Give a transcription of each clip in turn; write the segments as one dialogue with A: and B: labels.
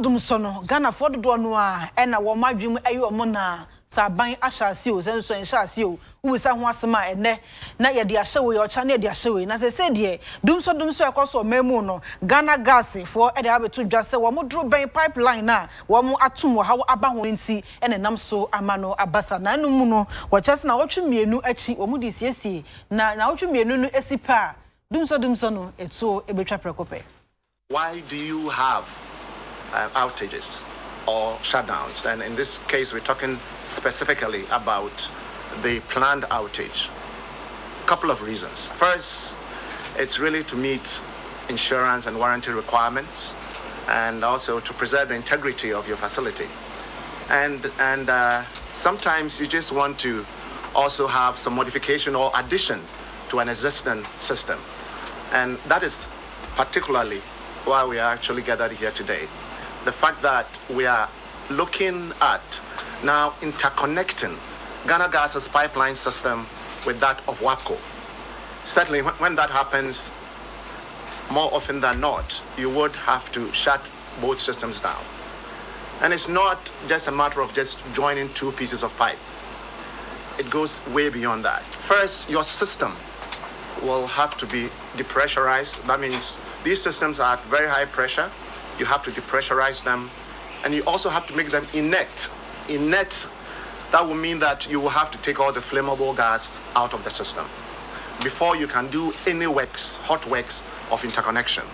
A: dum so no Ghana for dodo no a e na wo madwem e yo mo na. Sa ban ahya o senso enhya o wo sa ho asem ene na ye de ahye wo ye ocha na ye de na se se de dum so dum so e koso memu no Ghana gas for e de abeto dwa se wo mo dro ban pipeline na wo mo atom wo ha aba ho nti e na nam so ama no abasa. Na no mu no wo chese na wo twe mienu achi wo mo de siesie. Na na wo twe mienu no esi dum so dum so no eto ebetwa prekopɛ
B: why do you have uh, outages or shutdowns? And in this case, we're talking specifically about the planned outage. A couple of reasons. First, it's really to meet insurance and warranty requirements and also to preserve the integrity of your facility. And, and uh, sometimes you just want to also have some modification or addition to an existing system. And that is particularly why we are actually gathered here today. The fact that we are looking at now interconnecting Ghana Gas's pipeline system with that of WAPCO. Certainly, when, when that happens, more often than not, you would have to shut both systems down. And it's not just a matter of just joining two pieces of pipe. It goes way beyond that. First, your system will have to be depressurized. That means these systems are at very high pressure. You have to depressurize them. And you also have to make them inert. Inert, that will mean that you will have to take all the flammable gas out of the system before you can do any works, hot works of interconnection.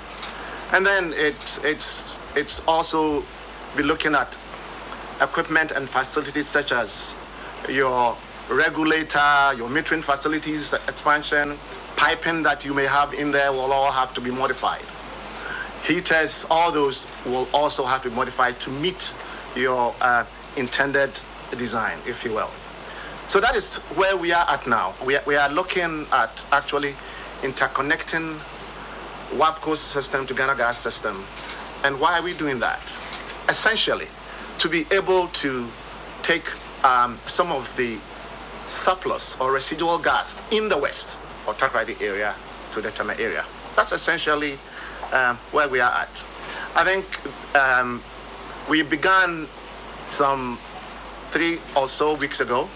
B: And then it's, it's, it's also be looking at equipment and facilities such as your regulator, your metering facilities expansion, piping that you may have in there will all have to be modified. Heaters, all those will also have to be modified to meet your uh, intended design, if you will. So that is where we are at now. We are, we are looking at actually interconnecting WAPCO's system to Ghana Gas system. And why are we doing that? Essentially, to be able to take um, some of the surplus or residual gas in the West or Takoradi area to the Tema area. That's essentially um, where we are at. I think um, we began some three or so weeks ago,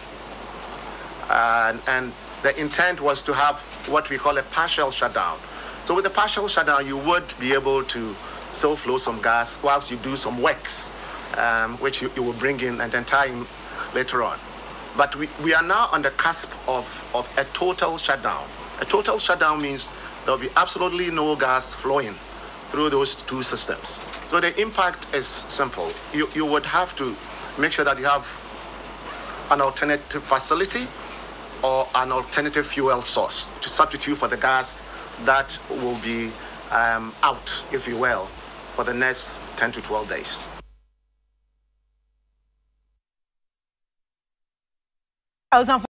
B: and, and the intent was to have what we call a partial shutdown. So with a partial shutdown, you would be able to still flow some gas whilst you do some works, um, which you, you will bring in and then tie in later on. But we, we are now on the cusp of, of a total shutdown. A total shutdown means there will be absolutely no gas flowing through those two systems. So the impact is simple. You, you would have to make sure that you have an alternative facility or an alternative fuel source to substitute for the gas that will be um, out, if you will, for the next 10 to 12 days.
A: I was